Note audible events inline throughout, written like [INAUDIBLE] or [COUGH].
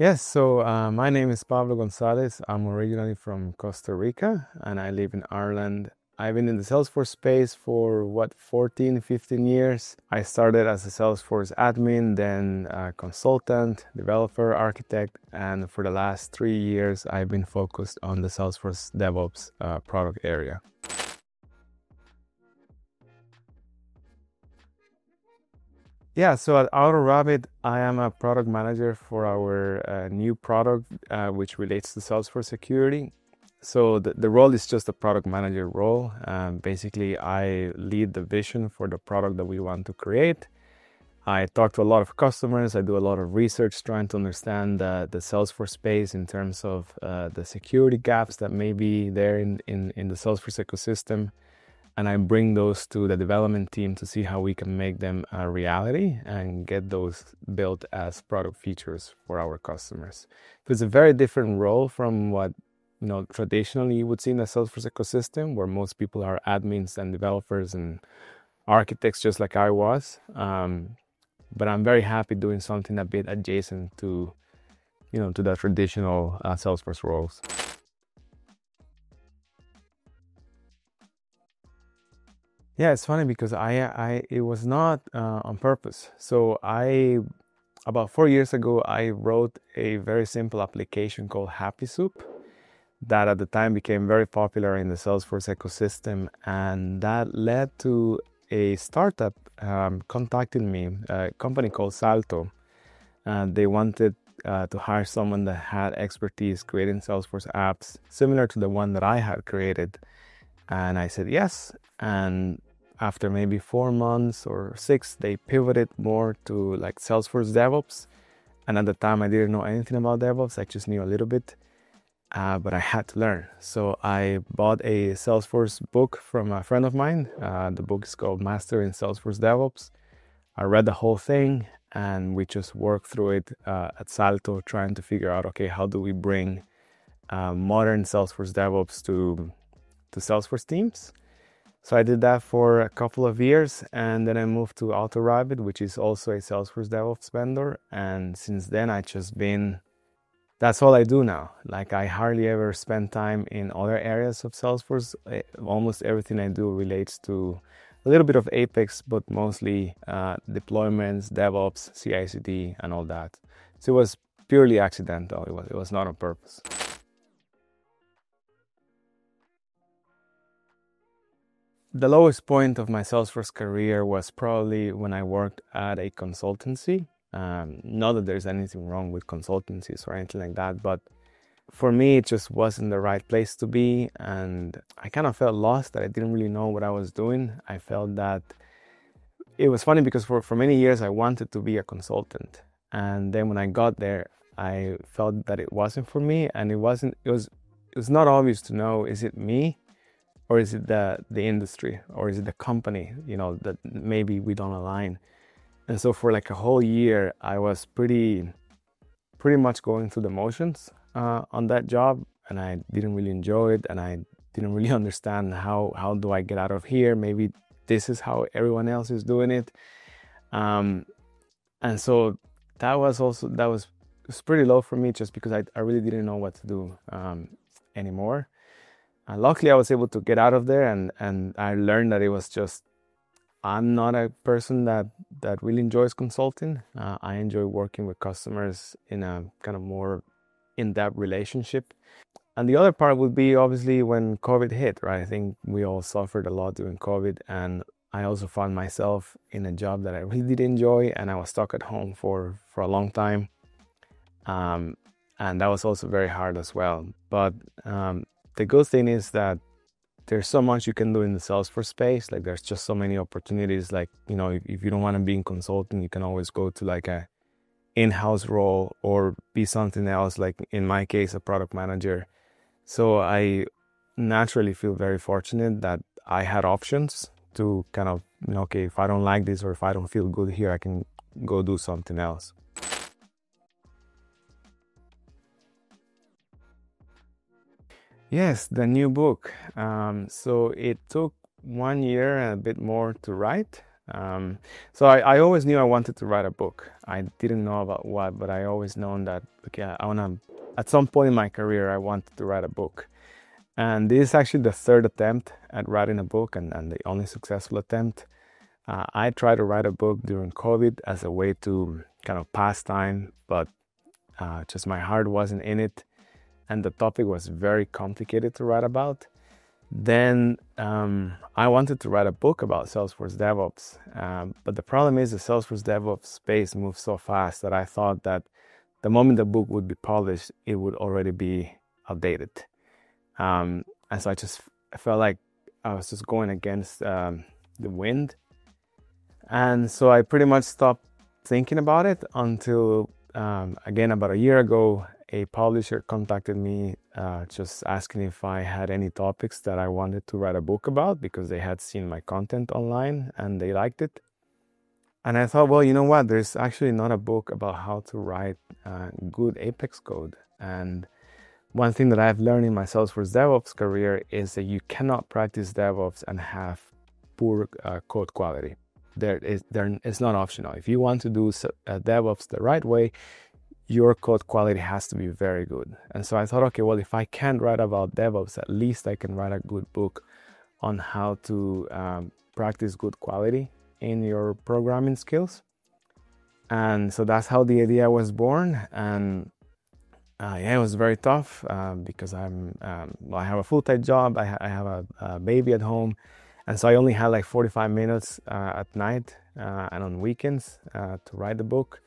Yes, so uh, my name is Pablo Gonzalez. I'm originally from Costa Rica and I live in Ireland. I've been in the Salesforce space for what 14, 15 years. I started as a Salesforce admin, then a consultant, developer, architect, and for the last three years, I've been focused on the Salesforce DevOps uh, product area. Yeah, so at AutoRABIT, I am a product manager for our uh, new product, uh, which relates to Salesforce security. So the, the role is just a product manager role. Um, basically, I lead the vision for the product that we want to create. I talk to a lot of customers. I do a lot of research trying to understand uh, the Salesforce space in terms of uh, the security gaps that may be there in, in, in the Salesforce ecosystem and I bring those to the development team to see how we can make them a reality and get those built as product features for our customers. So it's a very different role from what you know traditionally you would see in the Salesforce ecosystem, where most people are admins and developers and architects, just like I was. Um, but I'm very happy doing something a bit adjacent to you know to the traditional uh, Salesforce roles. Yeah, it's funny because I, I it was not uh, on purpose. So I, about four years ago, I wrote a very simple application called Happy Soup, that at the time became very popular in the Salesforce ecosystem, and that led to a startup um, contacting me, a company called Salto, and they wanted uh, to hire someone that had expertise creating Salesforce apps similar to the one that I had created. And I said yes. And after maybe four months or six, they pivoted more to like Salesforce DevOps. And at the time, I didn't know anything about DevOps. I just knew a little bit, uh, but I had to learn. So I bought a Salesforce book from a friend of mine. Uh, the book is called Mastering Salesforce DevOps. I read the whole thing, and we just worked through it uh, at Salto, trying to figure out, okay, how do we bring uh, modern Salesforce DevOps to to Salesforce teams? So I did that for a couple of years and then I moved to AutoRABIT, which is also a Salesforce DevOps vendor. And since then, I just been, that's all I do now. Like I hardly ever spend time in other areas of Salesforce. Eh, almost everything I do relates to a little bit of Apex, but mostly uh, deployments, DevOps, CI/CD, and all that. So it was purely accidental. It was, it was not on purpose. The lowest point of my Salesforce career was probably when I worked at a consultancy. Um, not that there's anything wrong with consultancies or anything like that, but for me, it just wasn't the right place to be. And I kind of felt lost that I didn't really know what I was doing. I felt that it was funny because for, for many years I wanted to be a consultant. And then when I got there, I felt that it wasn't for me. And it wasn't, it was, it was not obvious to know is it me or is it the the industry? Or is it the company you know that maybe we don't align? And so for like a whole year i was pretty pretty much going through the motions uh, on that job and i didn't really enjoy it and i didn't really [LAUGHS] understand how how do i get out of here? Maybe this is how everyone else is doing it. Um, and so that was also that was, was pretty low for me just because i, I really didn't know what to do um, anymore luckily, I was able to get out of there, and and I learned that it was just I'm not a person that that really enjoys consulting. Uh, I enjoy working with customers in a kind of more in-depth relationship. And the other part would be obviously when COVID hit, right? I think we all suffered a lot during COVID, and I also found myself in a job that I really did enjoy, and I was stuck at home for for a long time. Um, and that was also very hard as well. But um, the good thing is that there's so much you can do in the Salesforce space. Like there's just so many opportunities. Like, you know, if, if you don't want to be in consulting, you can always go to like a in-house role or be something else, like in my case, a product manager. So I naturally feel very fortunate that I had options to kind of, you know, okay, if I don't like this or if I don't feel good here, I can go do something else. Yes, the new book. Um, so it took one year and a bit more to write. Um, so I, I, always knew I wanted to write a book. I didn't know about what, but I always known that okay, I want to. At some point in my career, I wanted to write a book, and this is actually the third attempt at writing a book, and, and the only successful attempt. Uh, I tried to write a book during COVID as a way to kind of pass time, but uh, just my heart wasn't in it, and the topic was very complicated to write about. Then um, I wanted to write a book about Salesforce DevOps, um, but the problem is the Salesforce DevOps space moves so fast that I thought that the moment the book would be published, it would already be outdated. Um, and so I just felt like I was just going against um, the wind. And so I pretty much stopped thinking about it until, um, again, about a year ago, a publisher contacted me uh, just asking if I had any topics that I wanted to write a book about because they had seen my content online and they liked it. And I thought, well, you know what? There's actually not a book about how to write uh, good Apex code. And one thing that I've learned in my Salesforce DevOps career is that you cannot practice DevOps and have poor uh, code quality. There is, there, it's not optional. If you want to do uh, DevOps the right way, your code quality has to be very good. And so I thought, okay, well, if I can't write about DevOps, at least I can write a good book on how to um, practice good quality in your programming skills. And so that's how the idea was born. And uh, yeah, it was very tough uh, because I'm um, well, I have a full time job. I, ha- I have a, a, baby at home, and so I only had like 45 minutes uh, at night uh, and on weekends uh, to write the book.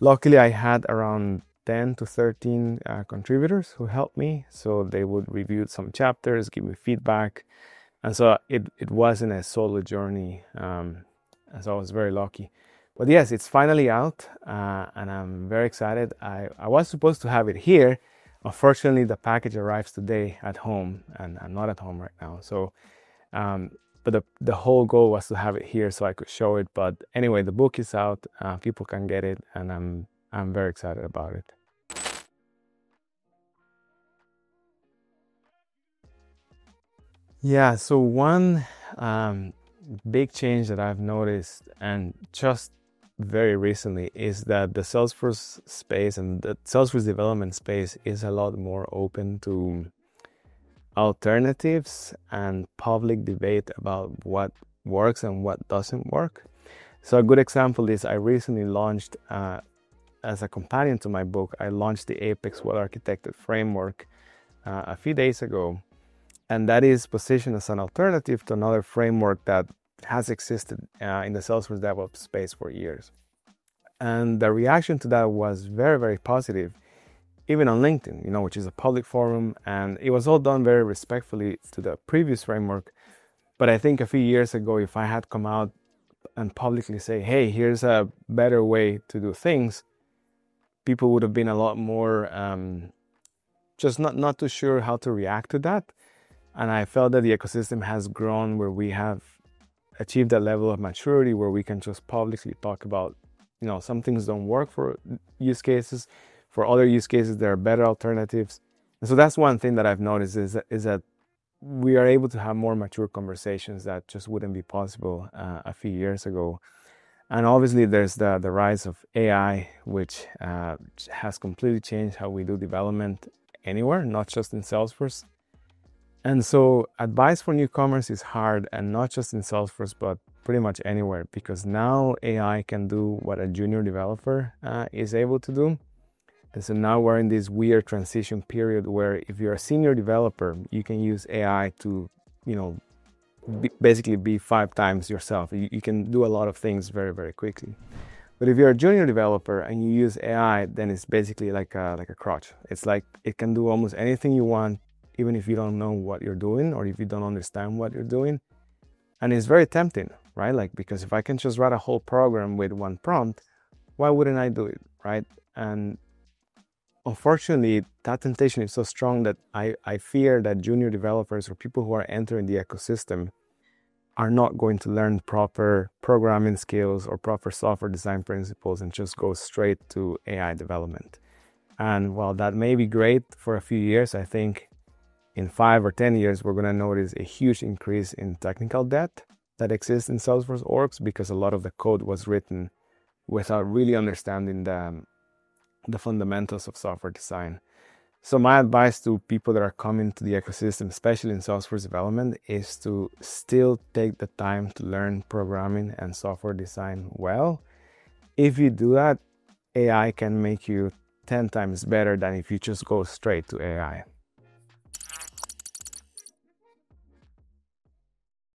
Luckily, I had around 10 to 13 uh, contributors who helped me. So they would review some chapters, give me feedback. And so it, it wasn't a solo journey. Um, so I was very lucky. But yes, it's finally out uh, and I'm very excited. I, I was supposed to have it here. Unfortunately, the package arrives today at home and I'm not at home right now. So um, but the, the whole goal was to have it here so I could show it. But anyway, the book is out, uh, people can get it, and I'm I'm very excited about it. Yeah, so one um, big change that I've noticed, and just very recently, is that the Salesforce space and the Salesforce development space is a lot more open to alternatives and public debate about what works and what doesn't work. So, a good example is I recently launched, uh, as a companion to my book, I launched the Apex Well Architected Framework uh, a few days ago. And that is positioned as an alternative to another framework that has existed uh, in the Salesforce DevOps space for years. And the reaction to that was very, very positive even on LinkedIn, you know, which is a public forum, and it was all done very respectfully to the previous framework. But I think a few years ago, if I had come out and publicly say, "Hey, here's a better way to do things," people would have been a lot more um, just not not too sure how to react to that. And I felt that the ecosystem has grown where we have achieved that level of maturity where we can just publicly talk about, you know, some things don't work for use cases for other use cases, there are better alternatives. And so that's one thing that I've noticed is that, is that we are able to have more mature conversations that just wouldn't be possible uh, a few years ago. And obviously, there's the, the rise of AI, which uh, has completely changed how we do development anywhere, not just in Salesforce. And so, advice for newcomers is hard, and not just in Salesforce, but pretty much anywhere, because now AI can do what a junior developer uh, is able to do. And so now we're in this weird transition period where if you're a senior developer, you can use AI to, you know, be, basically be five times yourself. You, you, can do a lot of things very, very quickly. But if you're a junior developer and you use AI, then it's basically like a, like a crutch. It's like it can do almost anything you want, even if you don't know what you're doing or if you don't understand what you're doing. And it's very tempting, right? Like, because if I can just write a whole program with one prompt, why wouldn't I do it, right? And unfortunately, that temptation is so strong that I, I fear that junior developers or people who are entering the ecosystem are not going to learn proper programming skills or proper software design principles and just go straight to AI development. And while that may be great for a few years, I think in five or 10 years, we're going to notice a huge increase in technical debt that exists in Salesforce orgs because a lot of the code was written without really understanding the, the fundamentals of software design. So, my advice to people that are coming to the ecosystem, especially in Salesforce development, is to still take the time to learn programming and software design well. If you do that, AI can make you 10 times better than if you just go straight to AI.